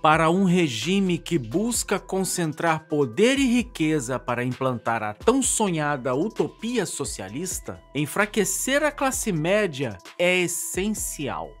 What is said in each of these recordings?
para um regime que busca concentrar poder e riqueza para implantar a tão sonhada utopia socialista, enfraquecer a classe média é essencial.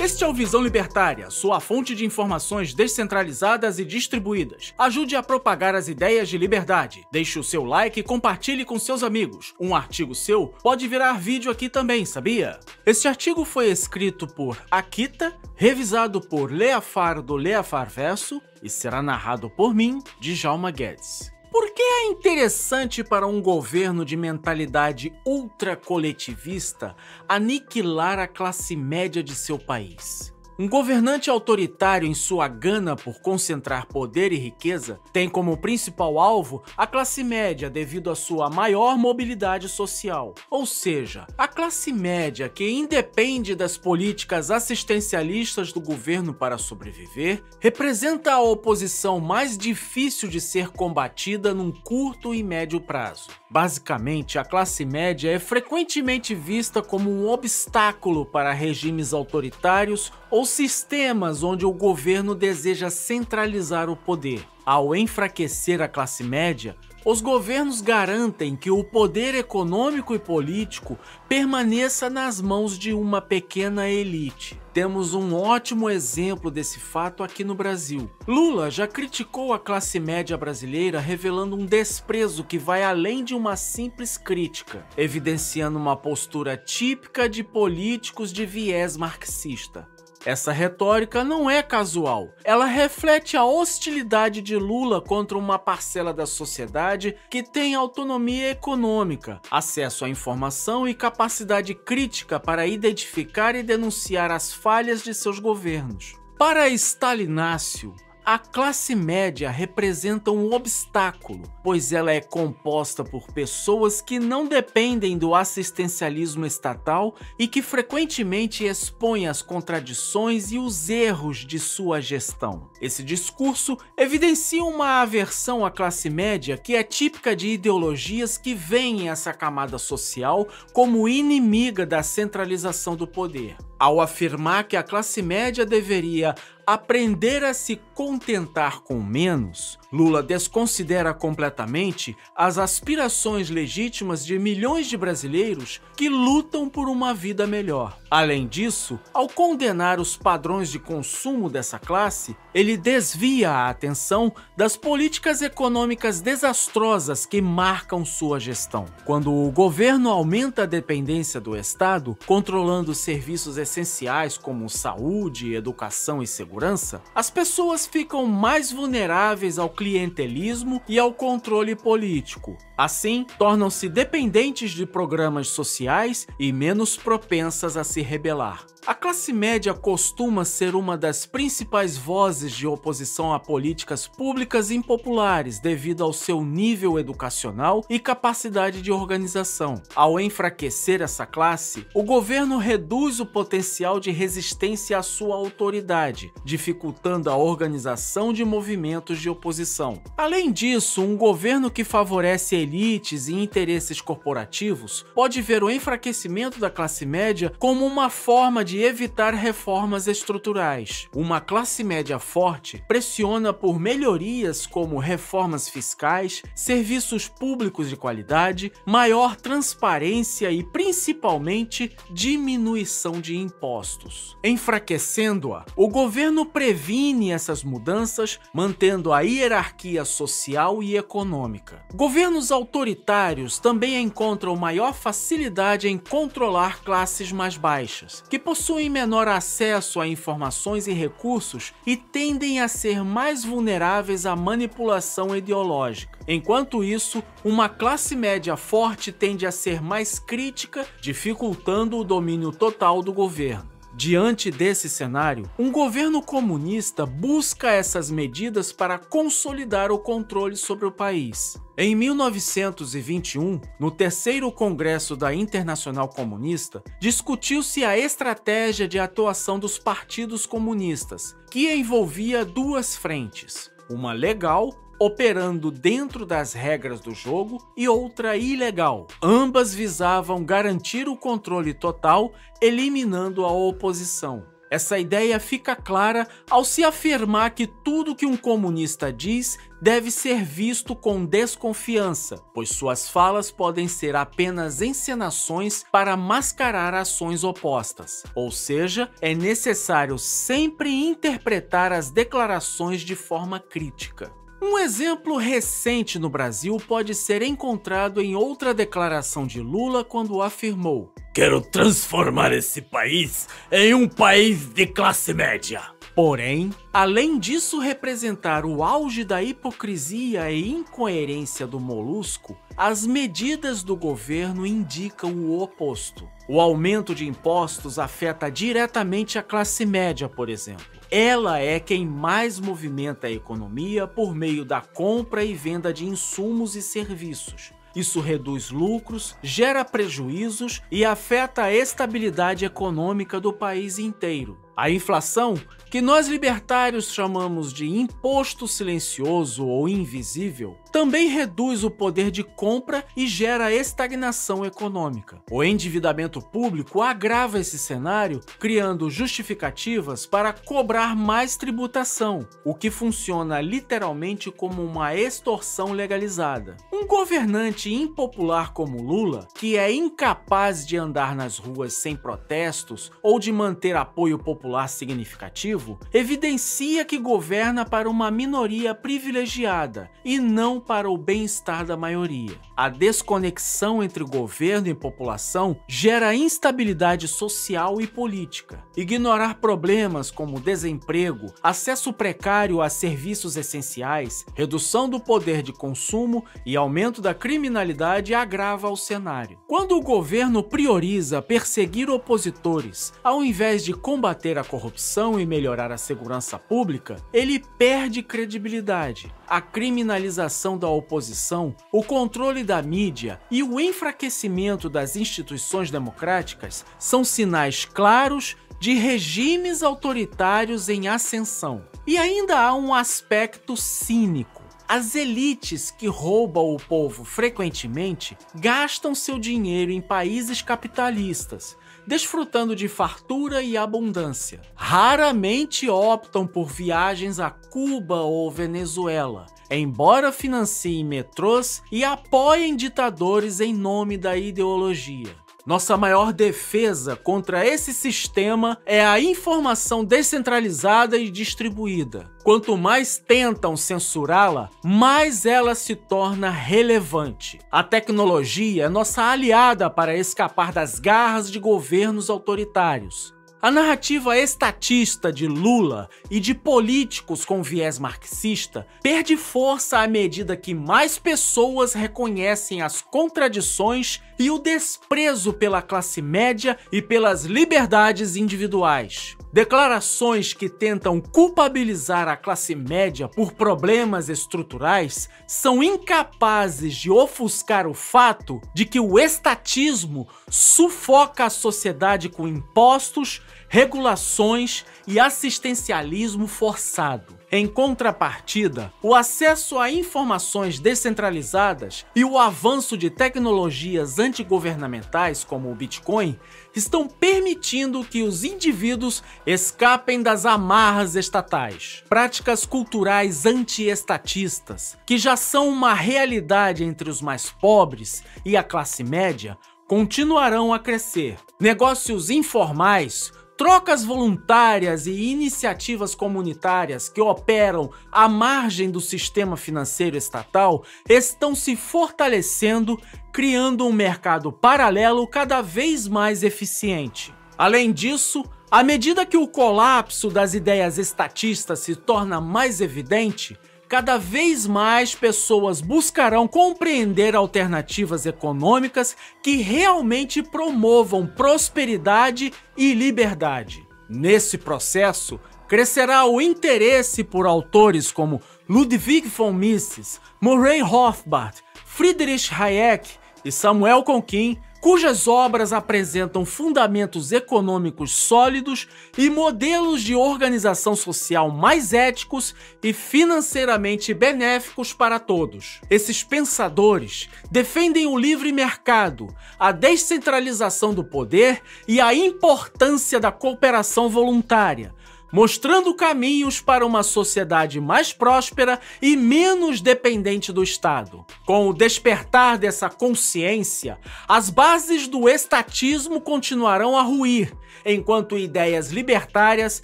Este é o Visão Libertária, sua fonte de informações descentralizadas e distribuídas. Ajude a propagar as ideias de liberdade. Deixe o seu like e compartilhe com seus amigos. Um artigo seu pode virar vídeo aqui também, sabia? Este artigo foi escrito por Akita, revisado por Leafar do Leafar Verso e será narrado por mim, Djalma Guedes. Por que é interessante para um governo de mentalidade ultracoletivista aniquilar a classe média de seu país? Um governante autoritário em sua gana por concentrar poder e riqueza tem como principal alvo a classe média devido à sua maior mobilidade social. Ou seja, a classe média que independe das políticas assistencialistas do governo para sobreviver, representa a oposição mais difícil de ser combatida num curto e médio prazo. Basicamente, a classe média é frequentemente vista como um obstáculo para regimes autoritários ou sistemas onde o governo deseja centralizar o poder. Ao enfraquecer a classe média, os governos garantem que o poder econômico e político permaneça nas mãos de uma pequena elite. Temos um ótimo exemplo desse fato aqui no Brasil. Lula já criticou a classe média brasileira revelando um desprezo que vai além de uma simples crítica, evidenciando uma postura típica de políticos de viés marxista. Essa retórica não é casual. Ela reflete a hostilidade de Lula contra uma parcela da sociedade que tem autonomia econômica, acesso à informação e capacidade crítica para identificar e denunciar as falhas de seus governos. Para Stalinácio, a classe média representa um obstáculo, pois ela é composta por pessoas que não dependem do assistencialismo estatal e que frequentemente expõem as contradições e os erros de sua gestão. Esse discurso evidencia uma aversão à classe média que é típica de ideologias que veem essa camada social como inimiga da centralização do poder. Ao afirmar que a classe média deveria aprender a se contentar com menos, Lula desconsidera completamente as aspirações legítimas de milhões de brasileiros que lutam por uma vida melhor. Além disso, ao condenar os padrões de consumo dessa classe, ele desvia a atenção das políticas econômicas desastrosas que marcam sua gestão. Quando o governo aumenta a dependência do Estado, controlando serviços essenciais como saúde, educação e segurança, as pessoas ficam mais vulneráveis ao clientelismo e ao controle político. Assim, tornam-se dependentes de programas sociais e menos propensas a se rebelar. A classe média costuma ser uma das principais vozes de oposição a políticas públicas impopulares devido ao seu nível educacional e capacidade de organização. Ao enfraquecer essa classe, o governo reduz o potencial de resistência à sua autoridade, dificultando a organização de movimentos de oposição. Além disso, um governo que favorece elites e interesses corporativos pode ver o enfraquecimento da classe média como uma forma de evitar reformas estruturais. Uma classe média forte pressiona por melhorias como reformas fiscais, serviços públicos de qualidade, maior transparência e principalmente diminuição de impostos. Enfraquecendo-a, o governo previne essas mudanças, mantendo a hierarquia social e econômica. Governos autoritários também encontram maior facilidade em controlar classes mais baixas, que possuem menor acesso a informações e recursos e tendem a ser mais vulneráveis à manipulação ideológica. Enquanto isso, uma classe média forte tende a ser mais crítica, dificultando o domínio total do governo. Diante desse cenário, um governo comunista busca essas medidas para consolidar o controle sobre o país. Em 1921, no terceiro Congresso da Internacional Comunista, discutiu-se a estratégia de atuação dos partidos comunistas, que envolvia duas frentes: uma legal operando dentro das regras do jogo e outra ilegal. Ambas visavam garantir o controle total, eliminando a oposição. Essa ideia fica clara ao se afirmar que tudo que um comunista diz deve ser visto com desconfiança, pois suas falas podem ser apenas encenações para mascarar ações opostas. Ou seja, é necessário sempre interpretar as declarações de forma crítica. Um exemplo recente no Brasil pode ser encontrado em outra declaração de Lula quando afirmou: Quero transformar esse país em um país de classe média. Porém, além disso representar o auge da hipocrisia e incoerência do molusco, as medidas do governo indicam o oposto. O aumento de impostos afeta diretamente a classe média, por exemplo. Ela é quem mais movimenta a economia por meio da compra e venda de insumos e serviços. Isso reduz lucros, gera prejuízos e afeta a estabilidade econômica do país inteiro. A inflação, que nós libertários chamamos de imposto silencioso ou invisível, também reduz o poder de compra e gera estagnação econômica. O endividamento público agrava esse cenário, criando justificativas para cobrar mais tributação, o que funciona literalmente como uma extorsão legalizada. Um governante impopular como Lula, que é incapaz de andar nas ruas sem protestos ou de manter apoio popular significativo, evidencia que governa para uma minoria privilegiada e não para o bem-estar da maioria. A desconexão entre governo e população gera instabilidade social e política. Ignorar problemas como desemprego, acesso precário a serviços essenciais, redução do poder de consumo e aumento da criminalidade agrava o cenário. Quando o governo prioriza perseguir opositores ao invés de combater a corrupção e melhorar a segurança pública, ele perde credibilidade. A criminalização da oposição, o controle da mídia e o enfraquecimento das instituições democráticas são sinais claros de regimes autoritários em ascensão. E ainda há um aspecto cínico. As elites que roubam o povo frequentemente gastam seu dinheiro em países capitalistas, desfrutando de fartura e abundância. Raramente optam por viagens a Cuba ou Venezuela, embora financiem metrôs e apoiem ditadores em nome da ideologia. Nossa maior defesa contra esse sistema é a informação descentralizada e distribuída. Quanto mais tentam censurá-la, mais ela se torna relevante. A tecnologia é nossa aliada para escapar das garras de governos autoritários. A narrativa estatista de Lula e de políticos com viés marxista perde força à medida que mais pessoas reconhecem as contradições e o desprezo pela classe média e pelas liberdades individuais. Declarações que tentam culpabilizar a classe média por problemas estruturais são incapazes de ofuscar o fato de que o estatismo sufoca a sociedade com impostos, regulações e assistencialismo forçado. Em contrapartida, o acesso a informações descentralizadas e o avanço de tecnologias antigovernamentais como o Bitcoin estão permitindo que os indivíduos escapem das amarras estatais. Práticas culturais anti-estatistas, que já são uma realidade entre os mais pobres e a classe média, continuarão a crescer. Negócios informais trocas voluntárias e iniciativas comunitárias que operam à margem do sistema financeiro estatal estão se fortalecendo, criando um mercado paralelo cada vez mais eficiente. Além disso, à medida que o colapso das ideias estatistas se torna mais evidente, cada vez mais pessoas buscarão compreender alternativas econômicas que realmente promovam prosperidade e liberdade. Nesse processo, crescerá o interesse por autores como Ludwig von Mises, Murray Rothbard, Friedrich Hayek e Samuel Conquin cujas obras apresentam fundamentos econômicos sólidos e modelos de organização social mais éticos e financeiramente benéficos para todos. Esses pensadores defendem o livre mercado, a descentralização do poder e a importância da cooperação voluntária mostrando caminhos para uma sociedade mais próspera e menos dependente do Estado. Com o despertar dessa consciência, as bases do estatismo continuarão a ruir, enquanto ideias libertárias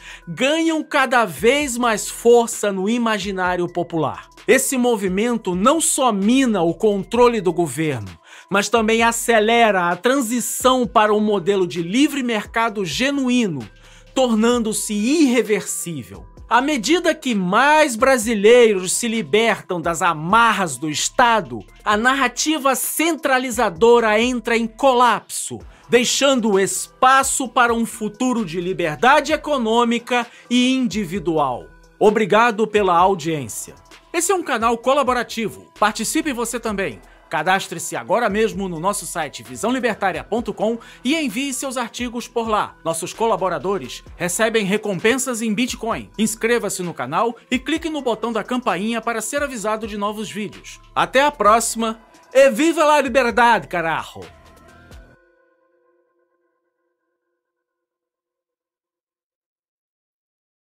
ganham cada vez mais força no imaginário popular. Esse movimento não só mina o controle do governo, mas também acelera a transição para um modelo de livre mercado genuíno, tornando-se irreversível. À medida que mais brasileiros se libertam das amarras do Estado, a narrativa centralizadora entra em colapso, deixando espaço para um futuro de liberdade econômica e individual. Obrigado pela audiência. Esse é um canal colaborativo. Participe você também. Cadastre-se agora mesmo no nosso site visãolibertaria.com e envie seus artigos por lá. Nossos colaboradores recebem recompensas em Bitcoin. Inscreva-se no canal e clique no botão da campainha para ser avisado de novos vídeos. Até a próxima e viva a liberdade, carajo!